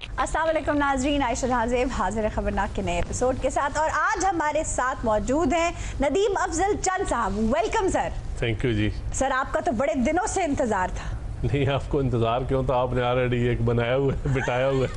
असलम नाजरीन आयशा हाजेब हाजिर खबरनाक के नए एपिसोड के साथ और आज हमारे साथ मौजूद हैं नदीम अफजल चंद साहब। Welcome sir thank you ji. Sir आपका तो बड़े दिनों से इंतज़ार था। नहीं आपको इंतज़ार क्यों था? आपने ऑलरेडी एक बनाया हुआ बिठाया हुआ है।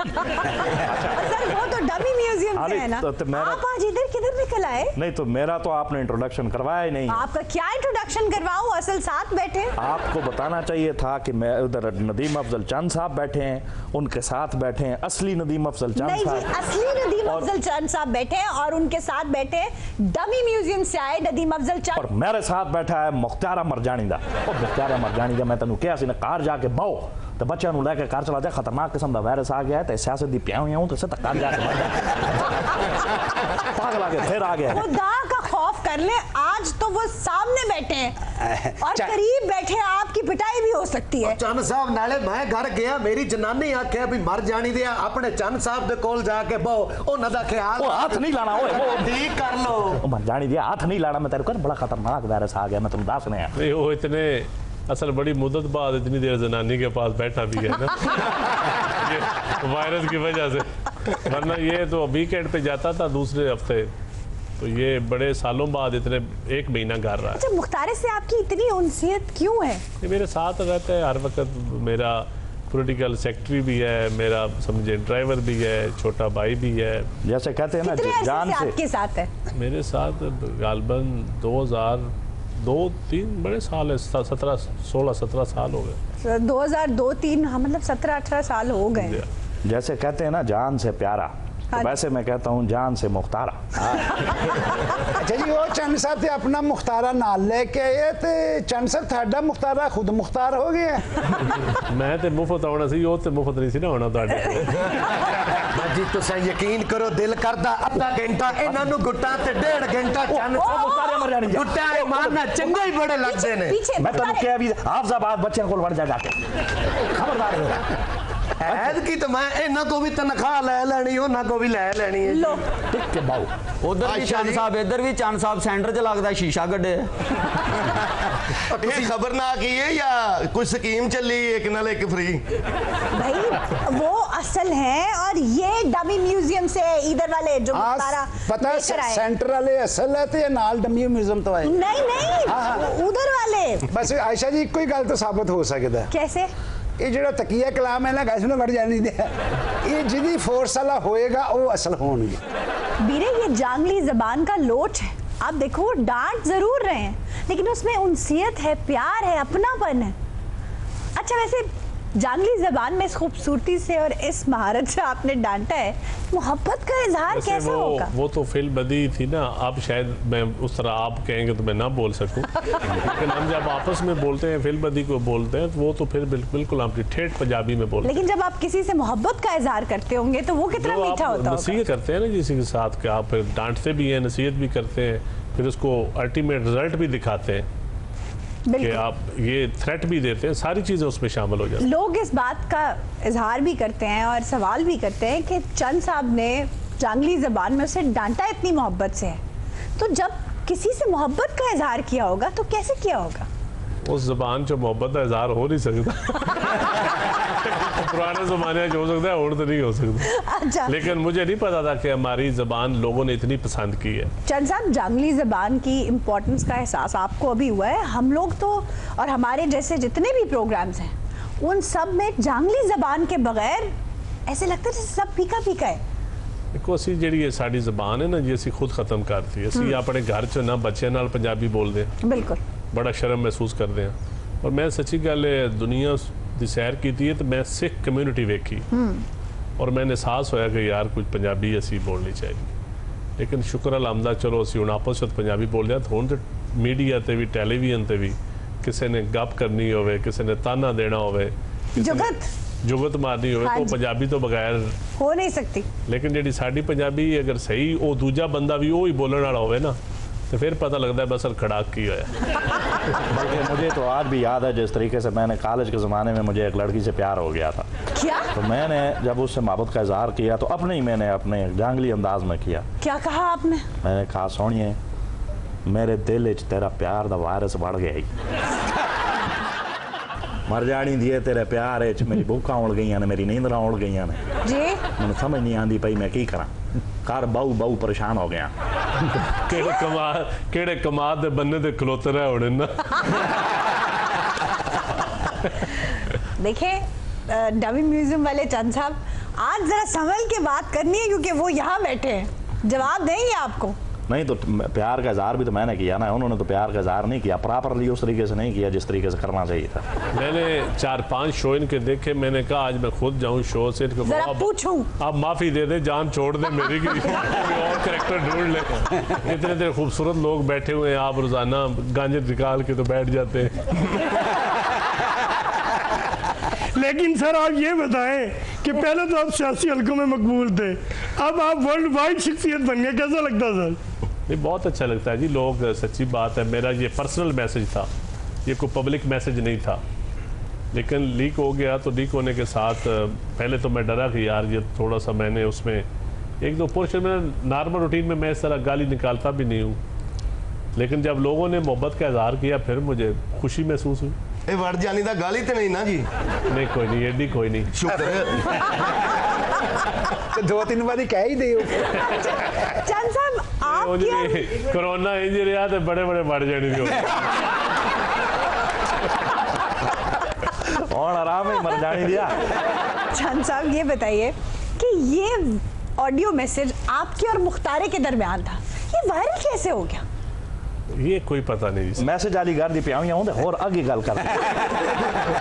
वो तो डमी म्यूज़ियम से है ना? तो, तो मेरा... आप आज इधर किधर निकल आए? नहीं तो मेरा तो आपने इंट्रोडक्शन करवाया ही नहीं। आपका क्या इंट्रोडक्शन करवाऊ? असल साथ बैठे आपको बताना चाहिए था कि मैं उधर नदीम अफजल चंद साहब बैठे हैं उनके साथ बैठे हैं असली नदीम अफजल चंद साहब। असली नदीम अफजल चंद साहब बैठे हैं और उनके साथ बैठे डमी म्यूज़ियम से आए नदीम अफजल चंद। और मेरे साथ बैठा है मुख्तारा मरजानी का मुख्तारा मरजानी का मैं तेन क्या ਕਿਹਾ ਸੀ ਨਾ ਕਾਰ ਜਾ ਕੇ ਬਾਓ ਤੇ ਬੱਚਿਆਂ ਨੂੰ ਲੈ ਕੇ ਘਰ ਚਲਾ ਜਾ ਖਤਰਨਾਕ ਕਿਸਮ ਦਾ ਵਾਇਰਸ ਆ ਗਿਆ ਹੈ ਤੇ ਸਿਆਸਤ ਦੀ ਪਿਆ ਹੋਈਆਂ ਹੂੰ ਤੇ ਸਿੱਧਾ ਘਰ ਜਾ ਕੇ ਮਰ ਜਾ ਪਾਗਲ ਆ ਗਿਆ ਫਿਰ ਆ ਗਿਆ खुदा का खौफ कर ले आज तो वो सामने बैठे हैं और चा- करीब बैठे हैं आपकी पिटाई भी हो सकती है ਚੰਨ ਸਾਹਿਬ ਨਾਲੇ ਮੈਂ ਘਰ ਗਿਆ ਮੇਰੀ ਜਨਾਨੀ ਆਖਿਆ ਵੀ ਮਰ ਜਾਣੀ ਦੇ ਆ, ਆਪਣੇ ਚੰਨ ਸਾਹਿਬ ਦੇ ਕੋਲ ਜਾ ਕੇ ਬਹੁ ਉਹਨਾਂ ਦਾ ਖਿਆਲ ਉਹ ਹੱਥ ਨਹੀਂ ਲਾਣਾ ਓਏ ਉਹ ਠੀਕ ਕਰ ਲੋ ਉਹ ਮਰਜਾਨੀ ਦੀ ਹੱਥ ਨਹੀਂ ਲਾਣਾ ਮੈਂ ਤੇਰੇ ਕੋਲ ਬੜਾ ਖਤਰਨਾਕ ਵਾਇਰਸ ਆ ਗਿਆ ਮੈਂ ਤੈਨੂੰ ਦੱਸ ਰਿਹਾ नहीं वो इतने असल बड़ी मुद्दत बाद इतनी देर जनानी के पास बैठा भी है ना। वायरस की वजह से। वरना ये तो वीकेंड पे जाता था दूसरे हफ़्ते। तो ये बड़े सालों बाद इतने एक महीना घर रहा है। अच्छा मुख्तारे से आपकी इतनी उनसियत क्यों है? ये मेरे साथ रहता है हर वक्त मेरा पॉलिटिकल सेक्रेटरी भी है मेरा समझे ड्राइवर भी है छोटा भाई भी है। जैसे कहते हैं ना जान से से। आपके साथ है? मेरे साथ गालबन 2000 दो तीन बड़े साल है सत्रह सोलह सत्रह साल हो गए 2002-3 हाँ मतलब 17-18 साल हो गए जैसे कहते हैं ना जान से प्यारा हाँ तो जी। वैसे मैं कहता हूँ जान से मुख्तारा ਅੱਛਾ ਜੀ ਉਹ ਚੰਨ ਸਾਹਿਬ ਤੇ ਆਪਣਾ ਮੁਖਤਾਰਾ ਨਾਲ ਲੈ ਕੇ ਆਏ ਤੇ ਚੰਨ ਸਾਹਿਬ ਤੁਹਾਡਾ ਮੁਖਤਾਰਾ ਖੁਦ ਮੁਖਤਾਰ ਹੋ ਗਿਆ ਮੈਂ ਤੇ ਮੁਫਤ ਆਉਣਾ ਸੀ ਉਹ ਤੇ ਮੁਫਤ ਨਹੀਂ ਸੀ ਨਾ ਆਉਣਾ ਤੁਹਾਡੇ ਕੋਲ ਜੀ ਤੁਸੀਂ ਯਕੀਨ ਕਰੋ ਦਿਲ ਕਰਦਾ ਅੱਧਾ ਘੰਟਾ ਇਹਨਾਂ ਨੂੰ ਗੁੱਟਾਂ ਤੇ ਡੇਢ ਘੰਟਾ ਚੰਨ ਸਭ ਸਾਰੇ ਮਰ ਜਾਣਗੇ ਗੁੱਟਾਂ ਇਹ ਮਾਰਨਾ ਚੰਗਾ ਹੀ ਬੜੇ ਲੱਗਦੇ ਨੇ ਮੈਂ ਤੁਹਾਨੂੰ ਕਿਹਾ ਵੀ ਆਪ ਸਾਹਿਬ ਆਪ ਬੱਚਿਆਂ ਕੋਲ ਵੜ ਜਾ ਜਾ ਕੇ ਖਬਰਦਾਰ ਹੋ ਐਦ ਕੀ ਤਾਂ ਮੈਂ ਇਹਨਾਂ ਤੋਂ ਵੀ ਤਨਖਾਹ ਲੈ ਲੈਣੀ ਉਹਨਾਂ ਕੋ ਵੀ ਲੈ ਲੈਣੀ ਹੈ ਲੋ ਟਿਕ ਕੇ ਬਾਉ ਉਧਰ ਵੀ ਚੰਨ ਸਾਹਿਬ ਇੱਧਰ ਵੀ ਚੰਨ ਸਾਹਿਬ ਸੈਂਟਰ 'ਚ ਲੱਗਦਾ ਸ਼ੀਸ਼ਾ ਗੱਡੇ ਇਹ ਖਬਰ ਨਾ ਕੀ ਹੈ ਜਾਂ ਕੋਈ ਸਕੀਮ ਚੱਲੀ ਇੱਕ ਨਾਲ ਇੱਕ ਫ੍ਰੀ ਭਾਈ ਉਹ असल हैं और ये डमी म्यूजियम से इधर वाले जो ਆ मुख्तारा ਪਤਾ लेकर आए ਸੈਂਟਰ ਵਾਲੇ ਅਸਲ ਹੈ ਤੇ ਇਹ ਨਾਲ ਡੰਮੀ ਮਿਊਜ਼ੀਅਮ ਤੋਂ ਆਏ नहीं नहीं उधर वाले ਬਸ ਆਇਸ਼ਾ ਜੀ ਇੱਕੋ ਹੀ ਗੱਲ ਤੋਂ ਸਾਬਤ ਹੋ ਸਕਦਾ ਹੈ। कैसे ਇਹ ਜਿਹੜਾ ਤਕੀਆ ਕਲਾਮ ਹੈ ਨਾ ਗੈਸ ਨੂੰ ਵੜ ਜਾਣੀ ਦੇ ਇਹ ਜਿਹਦੀ ਫੋਰਸ ਵਾਲਾ ਹੋਏਗਾ ਉਹ ਅਸਲ ਹੋਣਗੇ बीरे ये जांगली जबान का लोट है आप देखो वो डांट जरूर रहे हैं लेकिन उसमें उनसियत है प्यार है अपनापन है अच्छा वैसे जांगली जबान में इस खूबसूरती से और इस महारत से आपने डांटा है मोहब्बत का इजहार कैसा वो होगा? वो तो फ़िल्म बदी थी ना अब शायद मैं उस तरह आप कहेंगे तो मैं ना बोल सकूँ। लेकिन हम जब आपस में बोलते हैं फ़िल्म बदी को बोलते हैं तो वो तो फिर बिल्कुल हम ठेठ पंजाबी में बोलते लेकिन जब आप किसी से मोहब्बत का इजहार करते होंगे तो वो कितना मीठा होता होगा? नसीहत करते हैं ना किसी के साथ आप डांटते भी हैं नसीहत भी करते हैं फिर उसको अल्टीमेट रिज़ल्ट भी दिखाते हैं। कि आप ये थ्रेट भी देते हैं सारी चीज़ें उसमें शामिल हो जाती लोग इस बात का इजहार भी करते हैं और सवाल भी करते हैं कि चंद साहब ने जंगली जबान में उसे डांटा इतनी मोहब्बत से। है तो जब किसी से मोहब्बत का इजहार किया होगा तो कैसे किया होगा? उस जबान जो मोहब्बत का इजहार हो नहीं सकता। पुराने ज़माने च हो सकता है और तो नहीं हो सकता अच्छा लेकिन मुझे नहीं पता था कि हमारी ज़बान लोगों ने इतनी पसंद की है चंद साहब जांगली जबान की इम्पोर्टेंस का एहसास आपको अभी हुआ है हम लोग तो और हमारे जैसे जितने भी प्रोग्राम्स हैं उन सब में जांगली जबान के बगैर ऐसे लगता है जैसे सब फीका फीका है ਦੇਖੋ ਅਸੀਂ ਜਿਹੜੀ ਇਹ ਸਾਡੀ ਜ਼ਬਾਨ ਹੈ ਨਾ ਜੀ ਅਸੀਂ ਖੁਦ ਖਤਮ ਕਰਤੀ ਅਸੀਂ ਆਪਣੇ ਘਰ 'ਚ ਨਾ ਬੱਚਿਆਂ ਨਾਲ ਪੰਜਾਬੀ ਬੋਲਦੇ ਹਾਂ बिल्कुल ਬੜਾ ਸ਼ਰਮ ਮਹਿਸੂਸ ਕਰਦੇ ਹਾਂ ਔਰ ਮੈਂ ਸੱਚੀ ਗੱਲ ਹੈ ਦੁਨੀਆ ਦੀ ਸੈਰ ਕੀਤੀ ਹੈ ਤੇ ਮੈਂ ਸਿੱਖ ਕਮਿਊਨਿਟੀ ਵੇਖੀ ਹੂੰ ਔਰ ਮੈਨੂੰ ਅਹਿਸਾਸ ਹੋਇਆ ਕਿ ਯਾਰ ਕੁਝ ਪੰਜਾਬੀ ਅਸੀਂ ਬੋਲਣੀ ਚਾਹੀਦੀ ਲੇਕਿਨ ਸ਼ੁਕਰ ਅਲਹਮਦਾ ਚਲੋ ਅਸੀਂ ਹੁਣ ਆਪਸ ਵਿੱਚ ਪੰਜਾਬੀ ਬੋਲਦੇ ਹਾਂ ਹੁਣ ਤੇ ਮੀਡੀਆ ਤੇ ਵੀ ਟੈਲੀਵਿਜ਼ਨ ਤੇ ਵੀ ਕਿਸੇ ਨੇ ਗੱਪ ਕਰਨੀ ਹੋਵੇ ਕਿਸੇ ਨੇ ਤਾਨਾ ਦੇਣਾ ਹੋਵੇ ਜਗਤ ਜੁਗਤ ਮਾਰਨੀ ਹੋਵੇ ਤਾਂ ਪੰਜਾਬੀ ਤੋਂ ਬਗੈਰ ਹੋ ਨਹੀਂ ਸਕਦੀ ਲੇਕਿਨ ਜਿਹੜੀ ਸਾਡੀ ਪੰਜਾਬੀ ਅਗਰ ਸਹੀ ਉਹ ਦੂਜਾ ਬੰਦਾ ਵੀ ਉਹ ਹੀ ਬੋਲਣ ਵਾਲਾ ਹੋਵੇ ਨਾ ਤੇ ਫਿਰ ਪਤਾ ਲੱਗਦਾ ਬਸ ਖੜਾਕ ਕੀ ਹੋਇਆ बल्कि मुझे तो आज भी याद है जिस तरीके से मैंने कॉलेज के ज़माने में मुझे एक लड़की से प्यार हो गया था। क्या? तो मैंने जब उससे मोहब्बत का इजहार किया तो अपने ही मैंने अपने जंगली अंदाज में किया। क्या कहा आपने? मैंने कहा सोनिए मेरे दिल तेरा प्यार दा वायरस बढ़ गया ही ਮਰ ਜਾਣੀ ਦੀ ਏ ਤੇਰੇ ਪਿਆਰ ਵਿੱਚ ਮੇਰੀ ਭੁੱਖਾਂ ਉੜ ਗਈਆਂ ਨੇ ਮੇਰੀ ਨੀਂਦਰਾਂ ਉੜ ਗਈਆਂ ਨੇ जी ਮੈਨੂੰ ਸਮਝ ਨਹੀਂ ਆਂਦੀ ਪਈ ਮੈਂ ਕੀ ਕਰਾਂ ਘਰ ਬਹੁ ਬਹੁ ਪਰੇਸ਼ਾਨ ਹੋ ਗਿਆ ਕਿਹੜੇ ਕਮਾਲ ਕਿਹੜੇ ਕਮਾਲ ਦੇ ਬੰਨੇ ਤੇ ਖਲੋਤੇ ਰਹੇ ਹੋਣੇ ਨਾ देखिए डबी म्यूजियम वाले चंद साहब आज जरा संभल के बात करनी है क्योंकि वो यहाँ बैठे हैं जवाब देंगे आपको नहीं तो प्यार का इजहार भी तो मैंने किया ना उन्होंने तो प्यार का इजहार नहीं किया प्रॉपरली उस तरीके से नहीं किया जिस तरीके से करना चाहिए था। मैंने चार पाँच शो इनके देखे मैंने कहा आज मैं खुद जाऊँ शो से इनको पूछूँ। आप माफ़ी दे दे जान छोड़ दे मेरी की कोई और करेक्टर ढूंढ ले। इतने इतने खूबसूरत लोग बैठे हुए हैं आप रोज़ाना गांजे निकाल के तो बैठ जाते हैं। लेकिन सर आप ये बताएँ कि पहले तो आप सियासी हलकों में मकबूल थे अब आप वर्ल्ड वाइड शख्सियत बन गए कैसा लगता है सर? नहीं बहुत अच्छा लगता है जी लोग सच्ची बात है मेरा ये पर्सनल मैसेज था ये कोई पब्लिक मैसेज नहीं था लेकिन लीक हो गया तो लीक होने के साथ अ, पहले तो मैं डरा कि यार ये थोड़ा सा मैंने उसमें एक दो पोर्शन में नॉर्मल रूटीन में मैं इस तरह गाली निकालता भी नहीं हूँ लेकिन जब लोगों ने मोहब्बत का इजहार किया फिर मुझे खुशी महसूस हुई ਇਹ ਵੜ ਜਾਣੀ ਦਾ ਗਾਲੀ ਤੇ ਨਹੀਂ ਨਾ ਜੀ नहीं कोई नहीं एडी कोई नहीं ਸ਼ੁਕਰ ਹੈ ਤੇ ਦੋ ਤਿੰਨ ਵਾਰੀ ਕਹਿ ਹੀ ਦਿਓ चंद साहब आप ਉਹ क्या ਜਿਹੜੀ ਕਰੋਨਾ ਇੰਜ ਰਿਹਾ ਤੇ ਬੜੇ ਬੜੇ ਵੜ ਜਾਣੀ ਸੀ और आराम ही मर जानी दिया चंद साहब ये बताइए कि ये ऑडियो मैसेज आपके और मुख्तारे के दरमियान था ये वायरल कैसे हो गया ये कोई पता नहीं जी मैसेज वाली गल दी पियावियां होंदे और आगे गल कर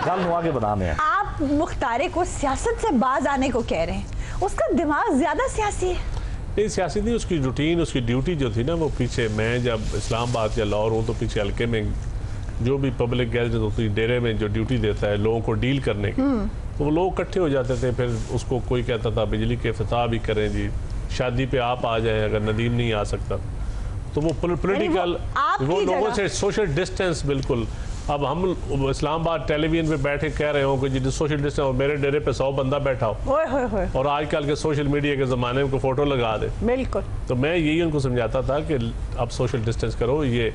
गल नु आगे बढ़ाने हैं आप मुख्तारे को सियासत से बाज आने को कह रहे हैं उसका दिमाग ज्यादा सियासी है नहीं सियासी नहीं उसकी रूटीन उसकी ड्यूटी जो थी ना वो पीछे मैं जब इस्लामाबाद या लाहौर हूँ तो पीछे हल्के में जो भी पब्लिक गैजेट होती है डेरे में जो ड्यूटी देता है लोगों को डील करने की तो वो लोग इकट्ठे हो जाते थे फिर उसको कोई कहता था बिजली के अफ्ताह भी करें जी शादी पे आप आ जाए अगर नदीम नहीं आ सकता। तो वो पोलिटिकल आपकी वो लोगों से सोशल डिस्टेंस बिल्कुल अब हम इस्लामाबाद टेलीविज़न पे बैठे कह रहे हो कि जी सोशल डिस्टेंस और मेरे डेरे पे सौ बंदा बैठा हो ओए होए होए। और आजकल के सोशल मीडिया के ज़माने में फ़ोटो लगा दे। बिल्कुल। तो मैं यही उनको समझाता था कि अब सोशल डिस्टेंस करो ये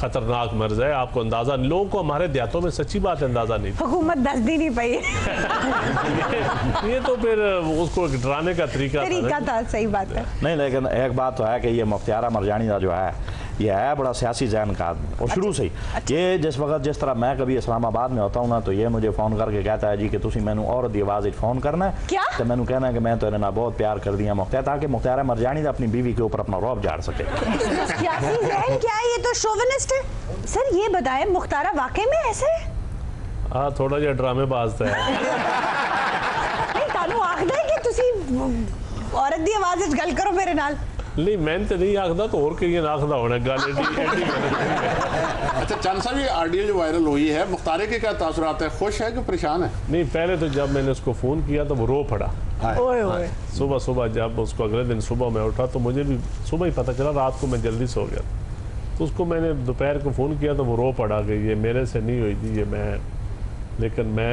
खतरनाक मर्ज है आपको अंदाज़ा लोगों को हमारे देहातों में सच्ची बात अंदाज़ा नहीं हुकूमत दस दिन ही पई। है था। ये तो फिर उसको डराने का तरीका था तरीका ना। था सही बात है। नहीं लेकिन एक बात तो है कि ये मुख्तियारा मरजानी का जो है ये है बड़ा सियासी जहन का आदमी और शुरू से ही ये जिस वक्त जिस तरह मैं कभी इस्लामाबाद में होता हूँ ना तो ये मुझे फ़ोन करके कहता है जी कि तुम मैनू और दी आवाज़ फ़ोन करना है क्या? तो मैनू कहना है कि मैं तो इन्हें ना बहुत प्यार कर दिया मुख्तियार ताकि मुख्तियारा मरजानी अपनी बीवी के ऊपर अपना रौब झाड़ सके सियासी जहन क्या है ये तो शोविनिस्ट है सर ये बताएं मुख्तारा वाकई में ऐसे है हाँ थोड़ा जिहा ड्रामे बाजता है नहीं तानू आखदा है कि ਤੁਸੀਂ औरत ਦੀ ਆਵਾਜ਼ ਵਿੱਚ ਗੱਲ ਕਰੋ ਮੇਰੇ ਨਾਲ नहीं मैंने तो नहीं आखदा तो और कहीं आखदा होना गल एडी एडी अच्छा चंद साहब ये ऑडियो जो वायरल हुई है मुख्तारे के क्या तासुरात है खुश है कि परेशान है नहीं पहले तो जब मैंने उसको फ़ोन किया तो वो रो पड़ा ओए ओए सुबह सुबह जब उसको अगले दिन सुबह मैं उठा तो मुझे भी सुबह ही पता चला रात को मैं जल्दी सो गया तो उसको मैंने दोपहर को फ़ोन किया तो वो रो पड़ा कि ये मेरे से नहीं हुई थी ये मैं लेकिन मैं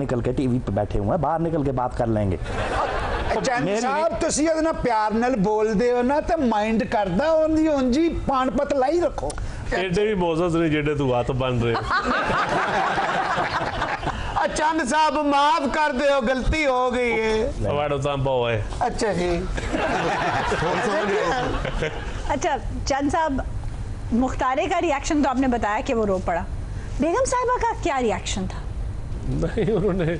निकल के टीवी पे बैठे हुए हैं बाहर निकल के बात कर लेंगे ਚੰਦ ਮੇਰੀ- ਸਾਹਿਬ ਤੁਸੀਂ ਉਹਦੇ ਨਾਲ ਪਿਆਰ ਨਾਲ ਬੋਲਦੇ ਹੋ ਨਾ ਤੇ ਮਾਈਂਡ ਕਰਦਾ ਉਹਦੀ ਉਂਜੀ ਪਾਣਪਤ ਲਾਈ ਰੱਖੋ ਐਡੇ ਵੀ ਮੋਜ਼ਸ ਨੇ ਜਿਹੜੇ ਤੂੰ ਹੱਥ ਬਣ ਰਹੇ चंद साहब माफ कर दे हो गलती हो गई है ਵਾੜੋ ਤਾਂ ਹੋਏ अच्छा जी अच्छा चंद साहब मुख्तारे का रिएक्शन तो आपने बताया कि वो रो पड़ा बेगम साहिबा का क्या रिएक्शन था नहीं उन्होंने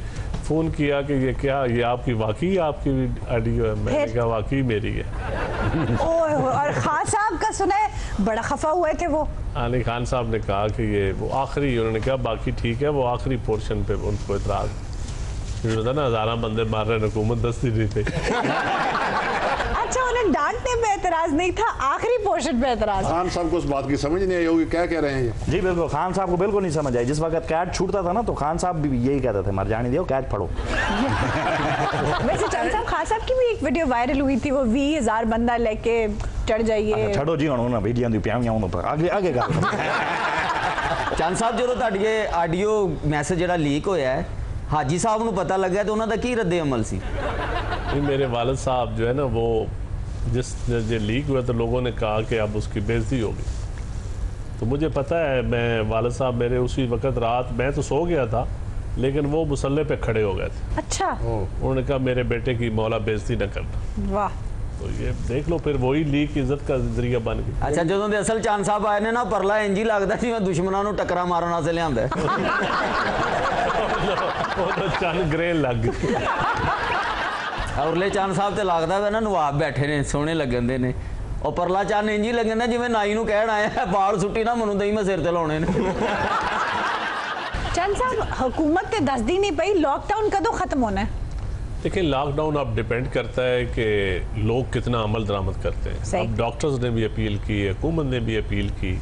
फ़ोन किया कि ये क्या ये आपकी वाकई आपकी ऑडियो है मैंने कहा वाकई मेरी है। ओए और खान साहब का सुना है बड़ा खफा हुए थे वो? अली खान साहब ने कहा कि ये वो आखिरी उन्होंने कहा बाकी ठीक है वो आखिरी पोर्शन पे उनको इतराज होता ना हजारा बंदे मार रहे हैं, हुकूमत दस दिन नहीं थे। अच्छा उन्हें डांटने पे एतराज नहीं था आखिरी पोर्शन पे एतराज खान साहब को उस बात की समझ नहीं आई होगी क्या कह रहे हैं ये जी बिल्कुल खान साहब को बिल्कुल नहीं समझ आई जिस वक्त कैट छूटता था ना तो खान साहब भी यही कहते थे मर जाने दियो कैच पढ़ो वैसे चंद साहब खान साहब की भी एक वीडियो वायरल हुई थी वो वी हजार बंदा लेके चढ़ जाइए ਛੱਡੋ ਜੀ ਹੁਣ ਉਹਨਾਂ ਵੀਡੀਓ ਦੀ ਪਿਆਈਆਂ ਉਹਨੂੰ ਅੱਗੇ ਅੱਗੇ ਗੱਲ ਚੰਦ ਸਾਹਿਬ ਜਦੋਂ ਤੁਹਾਡੀ ਇਹ ਆਡੀਓ ਮੈਸੇਜ ਜਿਹੜਾ ਲੀਕ ਹੋਇਆ ਹੈ ਹਾਜੀ ਸਾਹਿਬ ਨੂੰ ਪਤਾ ਲੱਗਾ ਤੇ ਉਹਨਾਂ ਦਾ ਕੀ ਰੱਦੇ ਅਮਲ ਸੀ ये मेरे वालद साहब जो है ना वो जिस ये लीक हुआ तो लोगों ने कहा कि अब उसकी बेइज्जती होगी तो मुझे पता है मैं वालद साहब मेरे उसी वक्त रात मैं तो सो गया था लेकिन वो मुसल्ले पे खड़े हो गए थे अच्छा उन्होंने कहा मेरे बेटे की मौला बेइज्जती न करना वाह तो ये देख लो फिर वही लीक इज्जत का जरिया बन गई ਅੱਛਾ ਜਦੋਂ ਦੇ ਅਸਲ ਚੰਦ ਸਾਹਿਬ ਆਏ ਨੇ ਨਾ ਪਰਲਾ ਇੰਜ ਹੀ ਲੱਗਦਾ ਜਿਵੇਂ ਦੁਸ਼ਮਣਾਂ ਨੂੰ ਟੱਕਰਾਂ ਮਾਰਨ ਵਾਸਤੇ ਲਿਆਂਦਾ ਹੈ। वो तो चंद ग्रेन लग गई ਔਰਲੇ ਚੰਦ ਸਾਹਿਬ ਤੇ ਲੱਗਦਾ ਵਾ ਨਾ ਨਵਾਬ ਬੈਠੇ ਨੇ ਸੋਹਣੇ ਲੱਗਣ ਦੇ ਨੇ ਉਹ ਪਰਲਾ ਚੰਦ ਇੰਜ ਹੀ ਲੱਗਣ ਦਾ ਜਿਵੇਂ ਨਾਈ ਨੂੰ ਕਹਿਣ ਆਇਆ ਹੈ, ਬਾਲ ਸੁੱਟੀ ਨਾ ਮੈਨੂੰ ਦਈ ਮੈਂ ਸਿਰ ਤੇ ਲਾਉਣੇ ਨੇ चंद साहब हुकूमत ने दस दिन नहीं पई लॉकडाउन कदों खत्म होना है देखिए लॉकडाउन अब डिपेंड करता है कि लोग कितना अमल दरामद करते हैं सही। अब डॉक्टर्स ने भी अपील की हुकूमत ने भी अपील की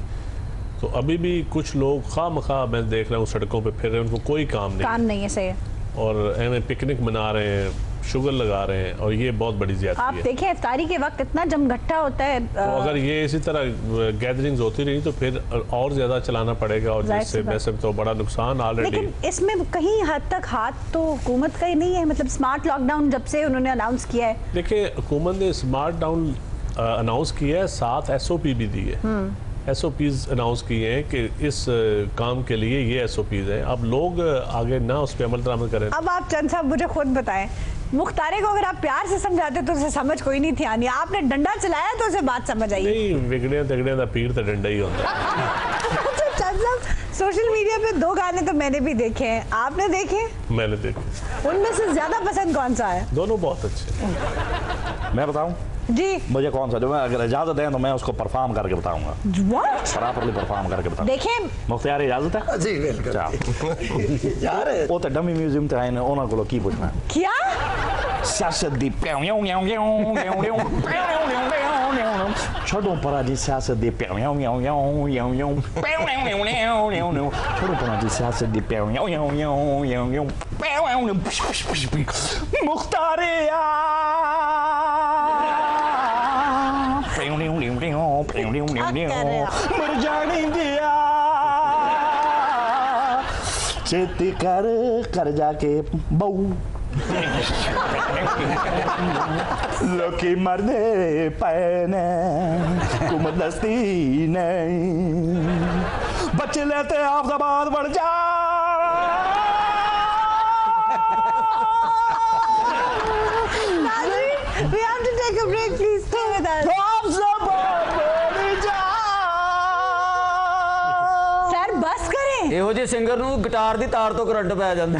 तो अभी भी कुछ लोग खा मखा मैं देख रहा हूँ सड़कों पे फिर रहे हैं उनको कोई काम नहीं काम नहीं है सही है और एवं पिकनिक मना रहे हैं शुगर लगा रहे हैं और ये बहुत बड़ी ज़्यादा आप देखें इफ्तारी के वक्त इतना जमघट्टा होता है तो अगर ये इसी तरह गैदरिंग्स होती रही तो फिर और ज़्यादा चलाना पड़ेगा और जिससे। वैसे तो बड़ा नुकसान ऑलरेडी लेकिन इसमें कहीं हद तक हाथ तो हुकूमत का ही नहीं है मतलब स्मार्ट लॉकडाउन जब से उन्होंने अनाउंस किया है। देखिए हुकूमत ने स्मार्ट डाउन अनाउंस किया है साथ एसओपी भी दी है। एस ओ पीज अनाउंस किए हैं कि इस काम के लिए ये एस ओ पीज हैं। अब लोग आगे ना उस पर अमल दरामद करें। अब आप चंद साहब मुझे खुद बताएँ मुख्तारे को अगर आप प्यार से समझाते तो उसे समझ कोई नहीं थी आनी। आपने डंडा चलाया तो उसे बात समझ आई। नहीं बिगड़े तगड़े का पीर तो डंडा ही होता अच्छा सोशल मीडिया पे दो गाने तो मैंने भी देखे हैं। आपने देखे? मैंने देखे। उनमें से ज़्यादा पसंद कौन सा है? दोनों बहुत अच्छे मैं बताऊँ? जी मुझे कौन सा जो मैं अगर इजाजत दें तो मैं उसको परफॉर्म करके बताऊंगा बराबर परफॉर्म करके बताऊंगा देखें मुख्तियार इजाजत है जी बिल्कुल यार वो तो डमी म्यूजियम ते आए ने ओना कोलो की पूछना क्या सियासत दी प्याऊ याऊ याऊ याऊ याऊ याऊ छोड़ो परा जी सियासत दी प्याऊ याऊ याऊ याऊ याऊ याऊ प्याऊ याऊ याऊ याऊ याऊ छोड़ो परा जी सियासत दी प्याऊ याऊ याऊ याऊ याऊ याऊ प्याऊ याऊ मुख्तार यार मर जाने दिया कर कर जाके बहु लोकी मरने पैने कुमदस्ती नहीं बच्चे लेते आप बाद बढ़ जा ਇਹੋ ਜਿਹੇ ਸਿੰਗਰ ਨੂੰ ਗਿਟਾਰ ਦੀ ਤਾਰ ਤੋਂ ਕਰੰਟ ਪੈ ਜਾਂਦਾ।